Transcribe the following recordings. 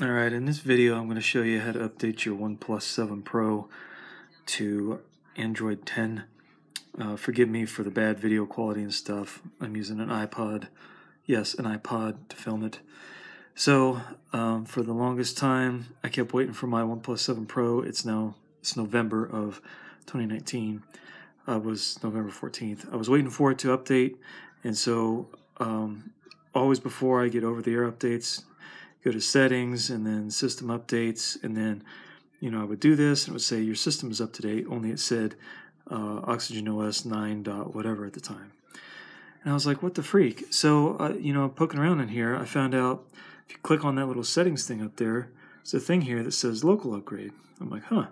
Alright, in this video I'm going to show you how to update your OnePlus 7 Pro to Android 10. Uh, forgive me for the bad video quality and stuff. I'm using an iPod. Yes, an iPod to film it. So, um, for the longest time, I kept waiting for my OnePlus 7 Pro. It's now, it's November of 2019. Uh, it was November 14th. I was waiting for it to update, and so um, always before I get over the air updates, go to settings and then system updates. And then you know I would do this and it would say your system is up to date. Only it said uh, Oxygen OS 9 dot whatever at the time. And I was like what the freak? So uh, you know poking around in here I found out if you click on that little settings thing up there there's a thing here that says local upgrade. I'm like huh.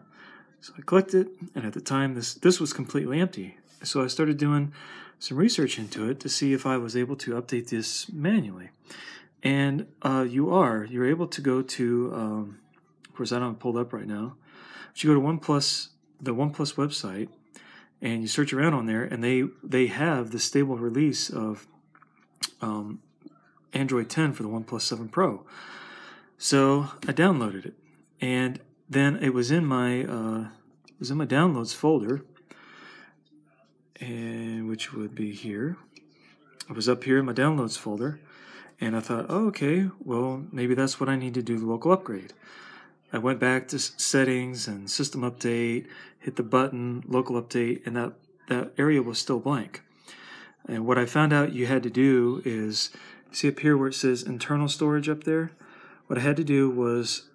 So I clicked it and at the time this this was completely empty. So I started doing some research into it to see if I was able to update this manually and uh, you are. You're able to go to, um, of course, I don't have pulled up right now, but you go to OnePlus, the OnePlus website, and you search around on there, and they they have the stable release of um, Android 10 for the OnePlus 7 Pro. So I downloaded it, and then it was in my uh, it was in my downloads folder, and which would be here. It was up here in my downloads folder and I thought, oh, okay, well, maybe that's what I need to do the local upgrade. I went back to settings and system update, hit the button, local update, and that, that area was still blank. And what I found out you had to do is, see up here where it says internal storage up there? What I had to do was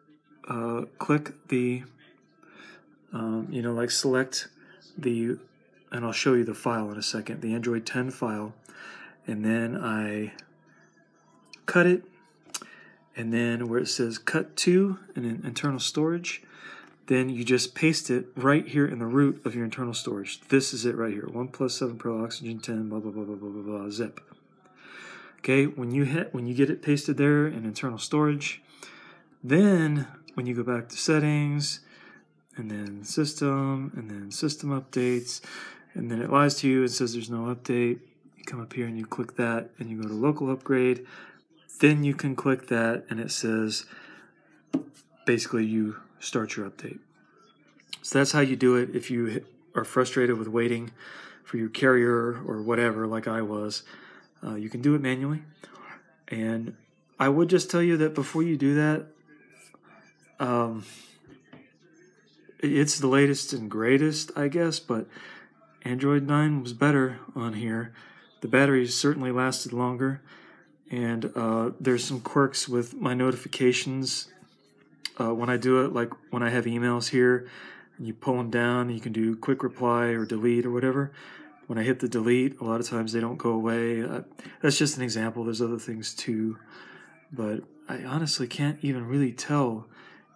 uh, click the, um, you know, like select the, and I'll show you the file in a second, the Android 10 file, and then I cut it, and then where it says cut to and then internal storage, then you just paste it right here in the root of your internal storage. This is it right here. OnePlus 7 Pro Oxygen 10, blah blah blah blah blah blah blah zip. Okay, when you hit when you get it pasted there in internal storage, then when you go back to settings and then system and then system updates, and then it lies to you and says there's no update. You come up here and you click that and you go to local upgrade then you can click that and it says basically you start your update. So that's how you do it if you are frustrated with waiting for your carrier or whatever, like I was. Uh, you can do it manually. And I would just tell you that before you do that, um, it's the latest and greatest, I guess, but Android 9 was better on here. The batteries certainly lasted longer and uh, there's some quirks with my notifications uh, when I do it, like when I have emails here, and you pull them down, you can do quick reply or delete or whatever. When I hit the delete, a lot of times they don't go away. Uh, that's just an example. There's other things too, but I honestly can't even really tell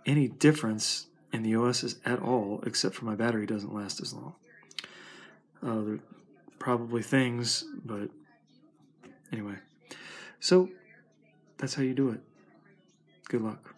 any difference in the OSs at all, except for my battery doesn't last as long. Uh, there are probably things, but anyway. So that's how you do it. Good luck.